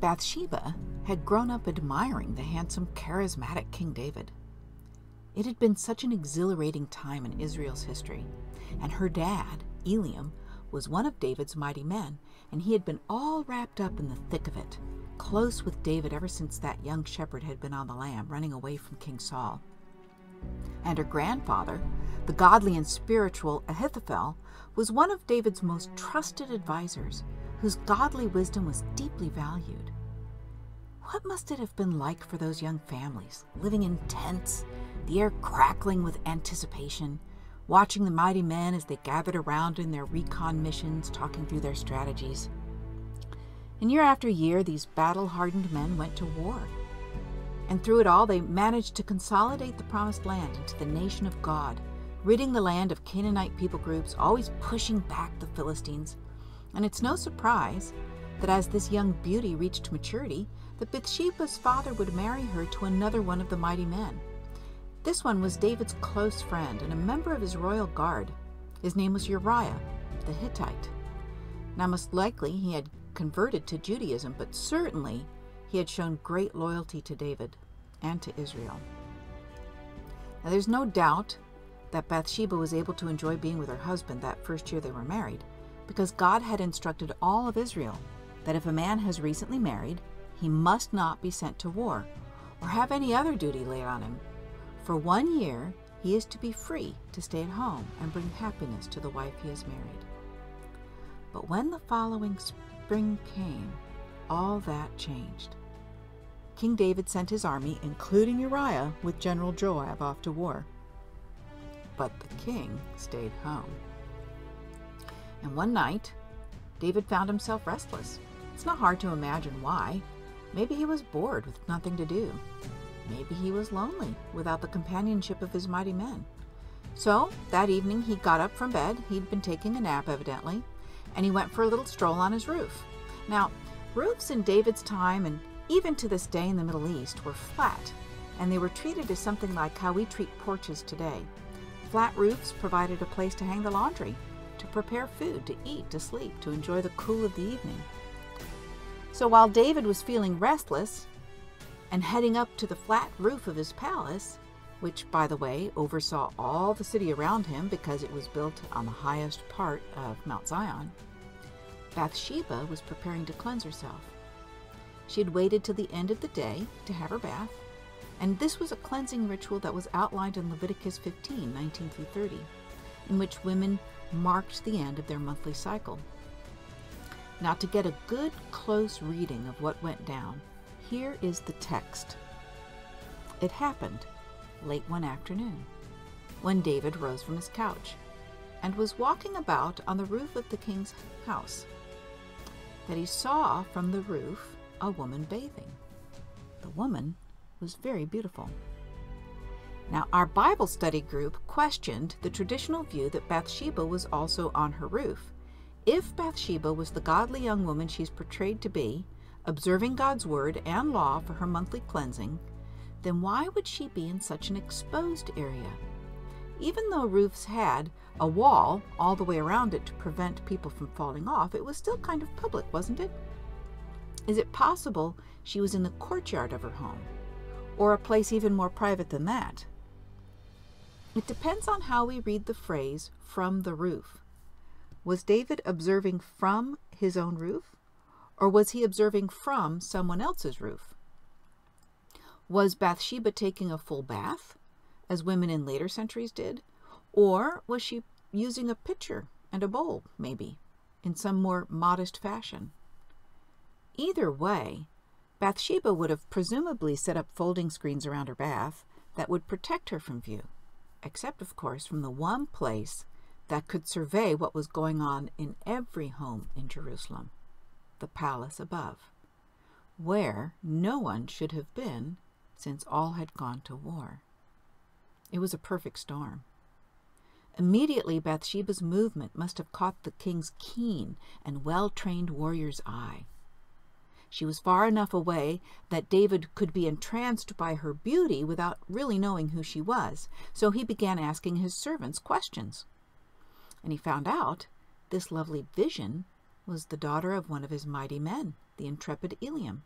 Bathsheba had grown up admiring the handsome, charismatic King David. It had been such an exhilarating time in Israel's history, and her dad, Eliam, was one of David's mighty men, and he had been all wrapped up in the thick of it, close with David ever since that young shepherd had been on the lam, running away from King Saul. And her grandfather, the godly and spiritual Ahithophel, was one of David's most trusted advisers, whose godly wisdom was deeply valued. What must it have been like for those young families, living in tents, the air crackling with anticipation, watching the mighty men as they gathered around in their recon missions, talking through their strategies? And year after year, these battle hardened men went to war. And through it all, they managed to consolidate the promised land into the nation of God, ridding the land of Canaanite people groups, always pushing back the Philistines. And it's no surprise that as this young beauty reached maturity, that Bathsheba's father would marry her to another one of the mighty men. This one was David's close friend and a member of his royal guard. His name was Uriah, the Hittite. Now, most likely he had converted to Judaism, but certainly he had shown great loyalty to David and to Israel. Now, there's no doubt that Bathsheba was able to enjoy being with her husband that first year they were married, because God had instructed all of Israel that if a man has recently married, he must not be sent to war or have any other duty laid on him. For one year, he is to be free to stay at home and bring happiness to the wife he has married. But when the following spring came, all that changed. King David sent his army, including Uriah, with General Joab off to war. But the king stayed home. And one night, David found himself restless. It's not hard to imagine why. Maybe he was bored with nothing to do. Maybe he was lonely without the companionship of his mighty men. So that evening he got up from bed. He'd been taking a nap, evidently, and he went for a little stroll on his roof. Now, roofs in David's time and even to this day in the Middle East, were flat, and they were treated as something like how we treat porches today. Flat roofs provided a place to hang the laundry, to prepare food, to eat, to sleep, to enjoy the cool of the evening. So while David was feeling restless and heading up to the flat roof of his palace, which, by the way, oversaw all the city around him because it was built on the highest part of Mount Zion, Bathsheba was preparing to cleanse herself. She had waited till the end of the day to have her bath, and this was a cleansing ritual that was outlined in Leviticus 15 19 through 30, in which women marked the end of their monthly cycle. Now, to get a good close reading of what went down, here is the text. It happened late one afternoon when David rose from his couch and was walking about on the roof of the king's house that he saw from the roof a woman bathing. The woman was very beautiful. Now, our Bible study group questioned the traditional view that Bathsheba was also on her roof. If Bathsheba was the godly young woman she's portrayed to be, observing God's word and law for her monthly cleansing, then why would she be in such an exposed area? Even though roofs had a wall all the way around it to prevent people from falling off, it was still kind of public, wasn't it? Is it possible she was in the courtyard of her home, or a place even more private than that? It depends on how we read the phrase from the roof. Was David observing from his own roof, or was he observing from someone else's roof? Was Bathsheba taking a full bath, as women in later centuries did, or was she using a pitcher and a bowl, maybe, in some more modest fashion? Either way, Bathsheba would have presumably set up folding screens around her bath that would protect her from view, except, of course, from the one place that could survey what was going on in every home in Jerusalem the palace above, where no one should have been since all had gone to war. It was a perfect storm. Immediately, Bathsheba's movement must have caught the king's keen and well trained warrior's eye. She was far enough away that David could be entranced by her beauty without really knowing who she was, so he began asking his servants questions. And he found out this lovely vision was the daughter of one of his mighty men, the intrepid Eliam,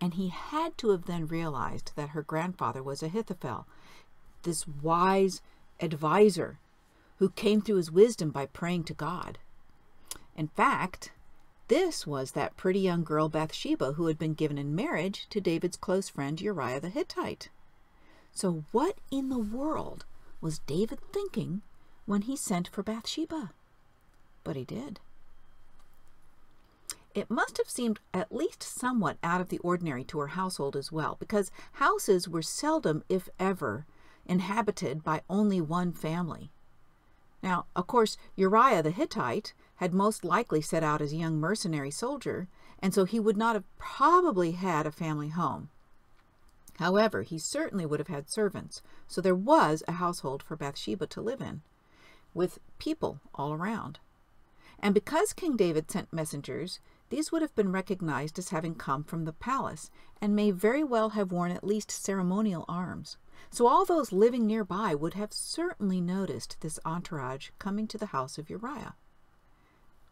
And he had to have then realized that her grandfather was Ahithophel, this wise advisor who came through his wisdom by praying to God. In fact, this was that pretty young girl Bathsheba who had been given in marriage to David's close friend Uriah the Hittite. So, what in the world was David thinking when he sent for Bathsheba? But he did. It must have seemed at least somewhat out of the ordinary to her household as well, because houses were seldom, if ever, inhabited by only one family. Now, of course, Uriah the Hittite had most likely set out as a young mercenary soldier, and so he would not have probably had a family home. However, he certainly would have had servants, so there was a household for Bathsheba to live in, with people all around. And because King David sent messengers, these would have been recognized as having come from the palace, and may very well have worn at least ceremonial arms. So all those living nearby would have certainly noticed this entourage coming to the house of Uriah.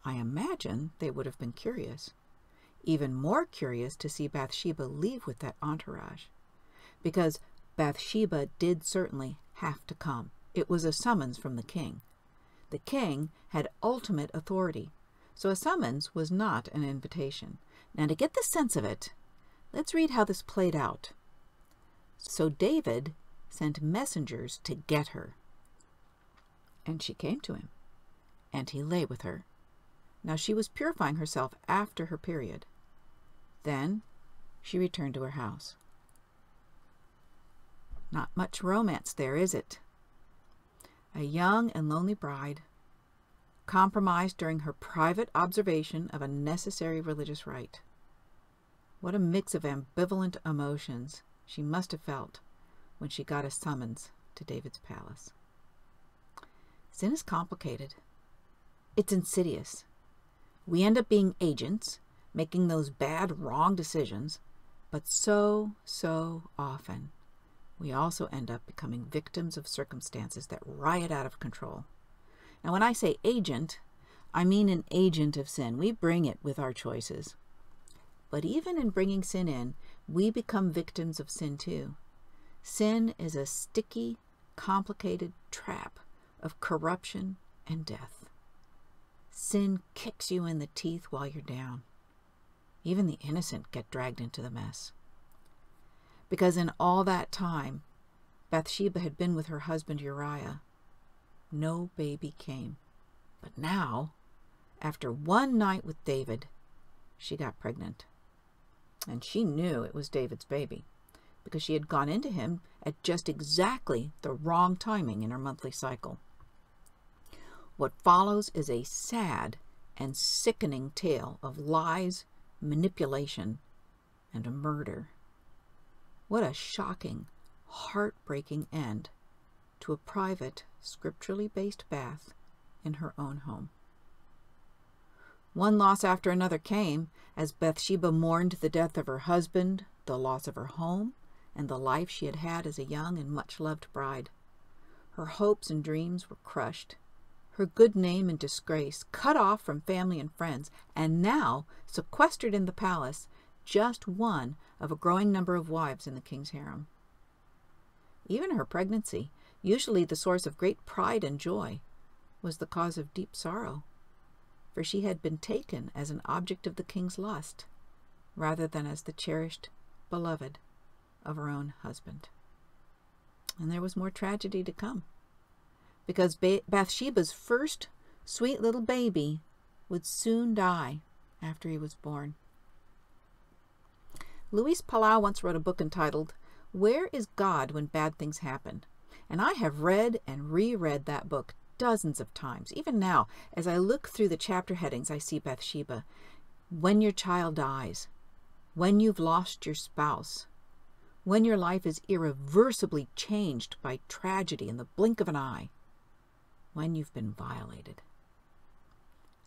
I imagine they would have been curious, even more curious to see Bathsheba leave with that entourage because Bathsheba did certainly have to come. It was a summons from the king. The king had ultimate authority, so a summons was not an invitation. Now, to get the sense of it, let's read how this played out. So David sent messengers to get her. And she came to him, and he lay with her. Now she was purifying herself after her period. Then she returned to her house. Not much romance there, is it? A young and lonely bride, compromised during her private observation of a necessary religious rite. What a mix of ambivalent emotions she must have felt when she got a summons to David's palace. Sin is complicated. It's insidious. We end up being agents, making those bad, wrong decisions, but so, so often we also end up becoming victims of circumstances that riot out of control. Now, when I say agent, I mean an agent of sin. We bring it with our choices. But even in bringing sin in, we become victims of sin too. Sin is a sticky, complicated trap of corruption and death. Sin kicks you in the teeth while you're down. Even the innocent get dragged into the mess because in all that time Bathsheba had been with her husband Uriah. No baby came. But now, after one night with David, she got pregnant. And she knew it was David's baby because she had gone into him at just exactly the wrong timing in her monthly cycle. What follows is a sad and sickening tale of lies, manipulation, and a murder. What a shocking, heartbreaking end to a private, scripturally based bath in her own home. One loss after another came as Bathsheba mourned the death of her husband, the loss of her home, and the life she had had as a young and much loved bride. Her hopes and dreams were crushed, her good name in disgrace, cut off from family and friends, and now sequestered in the palace just one of a growing number of wives in the king's harem. Even her pregnancy, usually the source of great pride and joy, was the cause of deep sorrow, for she had been taken as an object of the king's lust, rather than as the cherished beloved of her own husband. And there was more tragedy to come, because Bathsheba's first sweet little baby would soon die after he was born. Luis Palau once wrote a book entitled Where is God When Bad Things Happen? And I have read and reread that book dozens of times. Even now, as I look through the chapter headings, I see Bathsheba. When your child dies, when you've lost your spouse, when your life is irreversibly changed by tragedy in the blink of an eye, when you've been violated.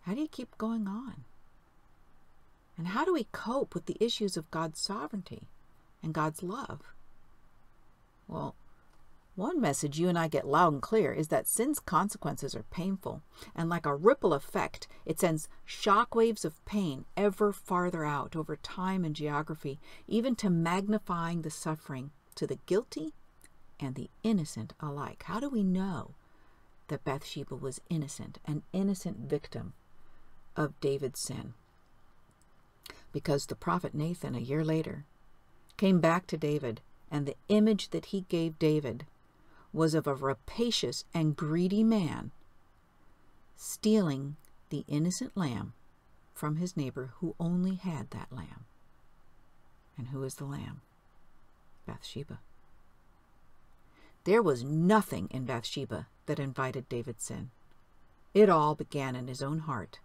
How do you keep going on? And how do we cope with the issues of God's sovereignty and God's love? Well, One message you and I get loud and clear is that sin's consequences are painful, and like a ripple effect, it sends shock waves of pain ever farther out over time and geography, even to magnifying the suffering to the guilty and the innocent alike. How do we know that Bathsheba was innocent, an innocent victim of David's sin? Because the prophet Nathan, a year later, came back to David, and the image that he gave David was of a rapacious and greedy man stealing the innocent lamb from his neighbor who only had that lamb. And who is the lamb? Bathsheba. There was nothing in Bathsheba that invited David's sin. It all began in his own heart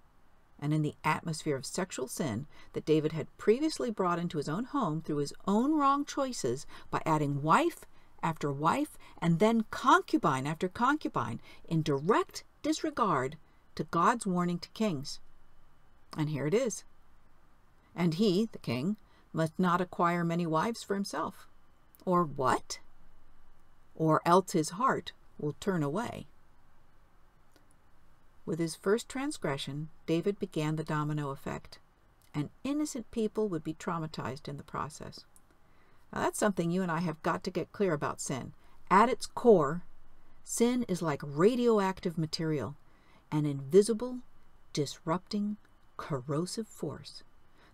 and in the atmosphere of sexual sin that David had previously brought into his own home through his own wrong choices by adding wife after wife, and then concubine after concubine, in direct disregard to God's warning to kings. And here it is. And he, the king, must not acquire many wives for himself. Or what? Or else his heart will turn away. With his first transgression, David began the domino effect, and innocent people would be traumatized in the process. Now, that's something you and I have got to get clear about sin. At its core, sin is like radioactive material, an invisible, disrupting, corrosive force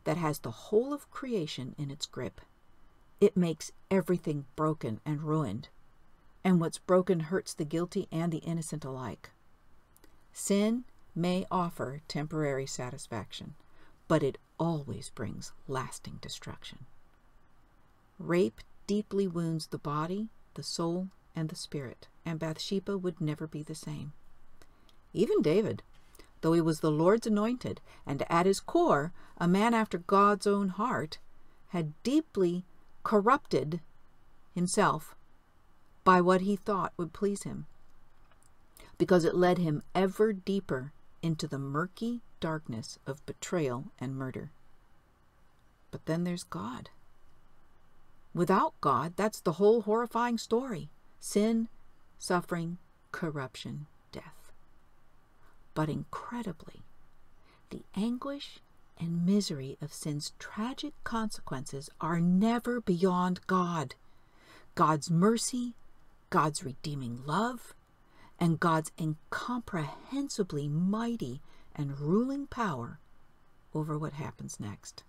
that has the whole of creation in its grip. It makes everything broken and ruined, and what's broken hurts the guilty and the innocent alike. Sin may offer temporary satisfaction, but it always brings lasting destruction. Rape deeply wounds the body, the soul, and the spirit, and Bathsheba would never be the same. Even David, though he was the Lord's anointed, and at his core a man after God's own heart, had deeply corrupted himself by what he thought would please him, because it led him ever deeper into the murky darkness of betrayal and murder. But then there's God. Without God, that's the whole horrifying story sin, suffering, corruption, death. But incredibly, the anguish and misery of sin's tragic consequences are never beyond God. God's mercy, God's redeeming love, and God's incomprehensibly mighty and ruling power over what happens next.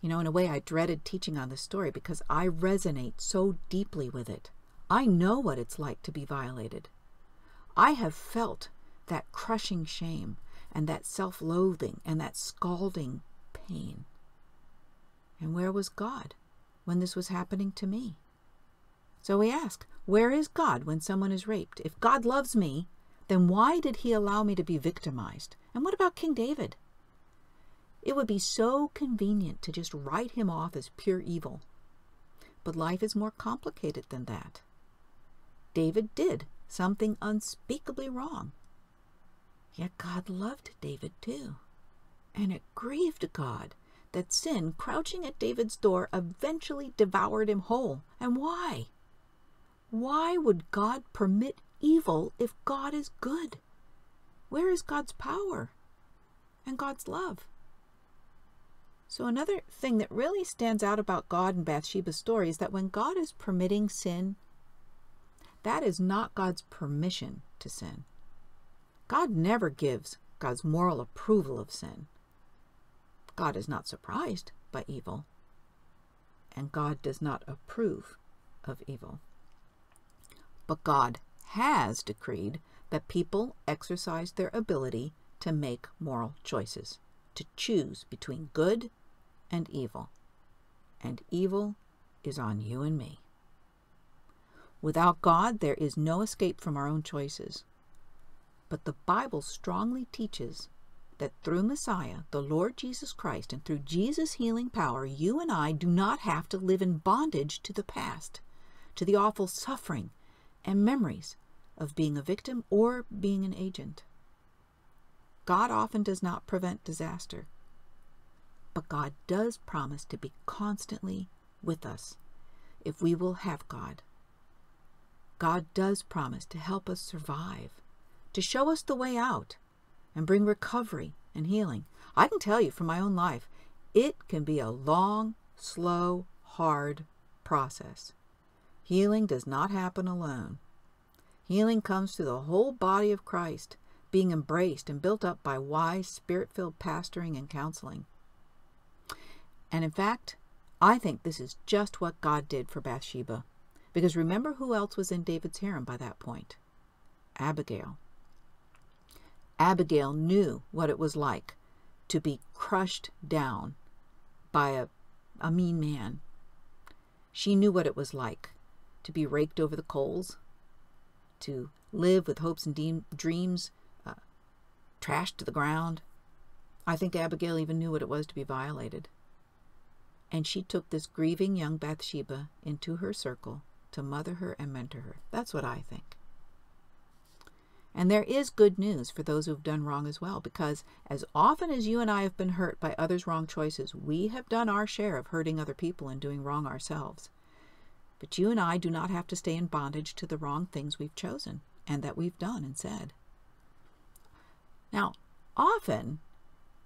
You know, in a way, I dreaded teaching on this story because I resonate so deeply with it. I know what it's like to be violated. I have felt that crushing shame and that self loathing and that scalding pain. And where was God when this was happening to me? So we ask, where is God when someone is raped? If God loves me, then why did he allow me to be victimized? And what about King David? It would be so convenient to just write him off as pure evil. But life is more complicated than that. David did something unspeakably wrong. Yet God loved David too. And it grieved God that sin, crouching at David's door, eventually devoured him whole. And why? Why would God permit evil if God is good? Where is God's power and God's love? So, another thing that really stands out about God and Bathsheba's story is that when God is permitting sin, that is not God's permission to sin. God never gives God's moral approval of sin. God is not surprised by evil, and God does not approve of evil. But God has decreed that people exercise their ability to make moral choices, to choose between good and evil, and evil is on you and me. Without God, there is no escape from our own choices. But the Bible strongly teaches that through Messiah, the Lord Jesus Christ, and through Jesus' healing power, you and I do not have to live in bondage to the past, to the awful suffering and memories of being a victim or being an agent. God often does not prevent disaster, but God does promise to be constantly with us if we will have God God does promise to help us survive, to show us the way out, and bring recovery and healing. I can tell you from my own life, it can be a long, slow, hard process. Healing does not happen alone. Healing comes through the whole body of Christ, being embraced and built up by wise, spirit filled pastoring and counseling. And in fact, I think this is just what God did for Bathsheba. Because remember who else was in David's harem by that point? Abigail. Abigail knew what it was like to be crushed down by a, a mean man. She knew what it was like to be raked over the coals, to live with hopes and dreams uh, trashed to the ground. I think Abigail even knew what it was to be violated. And she took this grieving young Bathsheba into her circle to mother her and mentor her. That's what I think. And there is good news for those who've done wrong as well, because as often as you and I have been hurt by others' wrong choices, we have done our share of hurting other people and doing wrong ourselves. But you and I do not have to stay in bondage to the wrong things we've chosen and that we've done and said. Now, often,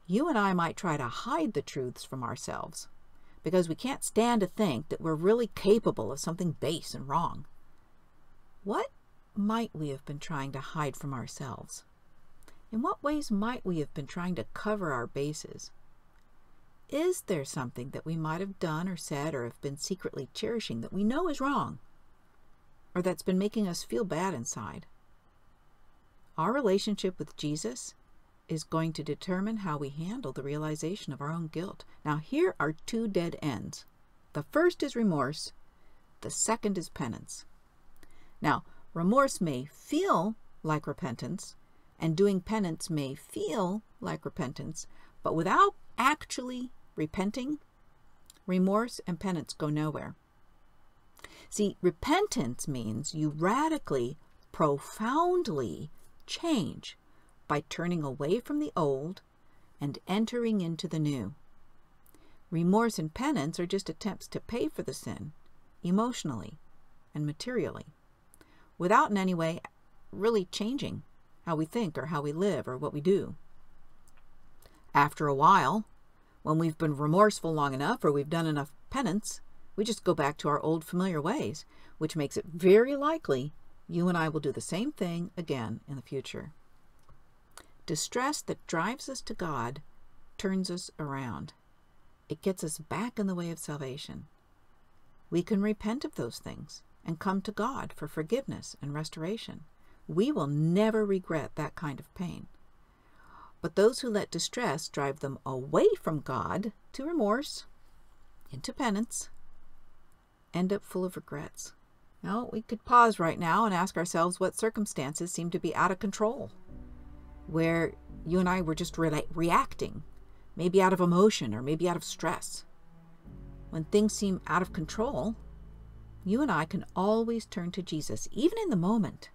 you and I might try to hide the truths from ourselves because we can't stand to think that we're really capable of something base and wrong. What might we have been trying to hide from ourselves? In what ways might we have been trying to cover our bases? Is there something that we might have done or said or have been secretly cherishing that we know is wrong? Or that's been making us feel bad inside? Our relationship with Jesus is going to determine how we handle the realization of our own guilt. Now, here are two dead ends. The first is remorse, the second is penance. Now, remorse may feel like repentance, and doing penance may feel like repentance, but without actually repenting, remorse and penance go nowhere. See, repentance means you radically, profoundly change by turning away from the old and entering into the new. Remorse and penance are just attempts to pay for the sin, emotionally and materially, without in any way really changing how we think or how we live or what we do. After a while, when we've been remorseful long enough or we've done enough penance, we just go back to our old familiar ways, which makes it very likely you and I will do the same thing again in the future. Distress that drives us to God turns us around. It gets us back in the way of salvation. We can repent of those things and come to God for forgiveness and restoration. We will never regret that kind of pain. But those who let distress drive them away from God to remorse, into penance, end up full of regrets. Now, we could pause right now and ask ourselves what circumstances seem to be out of control, where you and I were just re- reacting, maybe out of emotion or maybe out of stress. When things seem out of control, you and I can always turn to Jesus, even in the moment.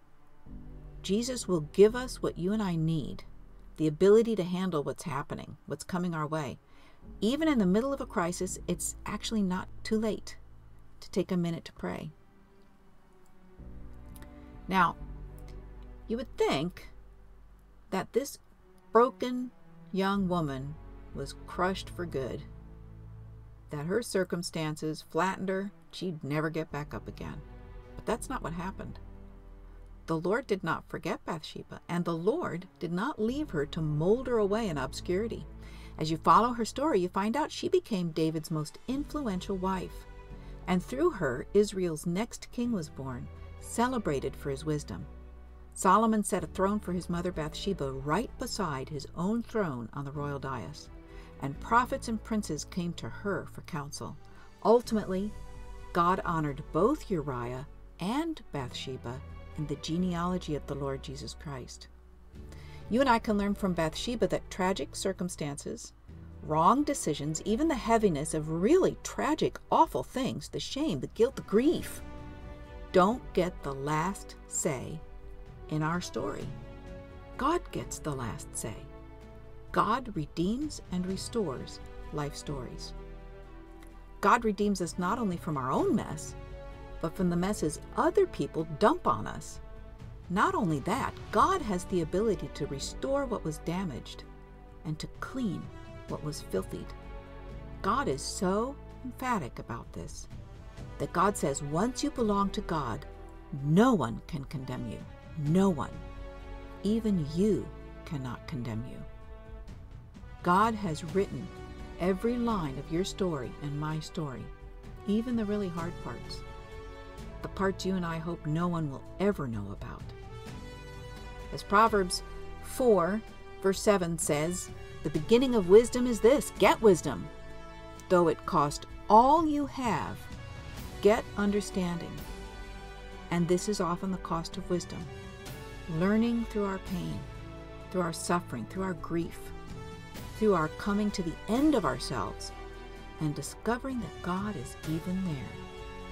Jesus will give us what you and I need the ability to handle what's happening, what's coming our way. Even in the middle of a crisis, it's actually not too late to take a minute to pray. Now, you would think that this broken young woman was crushed for good, that her circumstances flattened her, she'd never get back up again. But that's not what happened. The Lord did not forget Bathsheba, and the Lord did not leave her to molder away in obscurity. As you follow her story, you find out she became David's most influential wife. And through her, Israel's next king was born, celebrated for his wisdom. Solomon set a throne for his mother Bathsheba right beside his own throne on the royal dais, and prophets and princes came to her for counsel. Ultimately, God honored both Uriah and Bathsheba in the genealogy of the Lord Jesus Christ. You and I can learn from Bathsheba that tragic circumstances, wrong decisions, even the heaviness of really tragic, awful things, the shame, the guilt, the grief, don't get the last say in our story. God gets the last say. God redeems and restores life stories. God redeems us not only from our own mess, but from the messes other people dump on us. Not only that, God has the ability to restore what was damaged and to clean what was filthied. God is so emphatic about this that God says once you belong to God, no one can condemn you. No one. Even you cannot condemn you. God has written every line of your story and my story, even the really hard parts, the parts you and I hope no one will ever know about. As Proverbs 4, verse 7 says, The beginning of wisdom is this get wisdom. Though it cost all you have, get understanding. And this is often the cost of wisdom learning through our pain, through our suffering, through our grief, through our coming to the end of ourselves, and discovering that God is even there,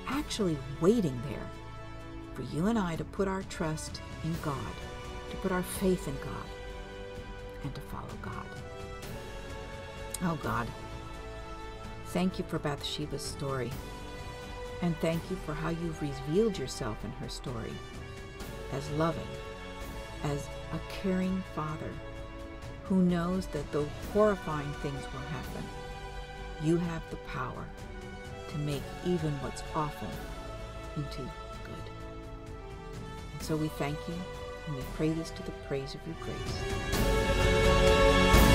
actually waiting there for you and I to put our trust in God, to put our faith in God, and to follow God. Oh God, thank you for Bathsheba's story. And thank you for how you've revealed yourself in her story as loving, as a caring father who knows that though horrifying things will happen, you have the power to make even what's awful into good. And so we thank you and we pray this to the praise of your grace.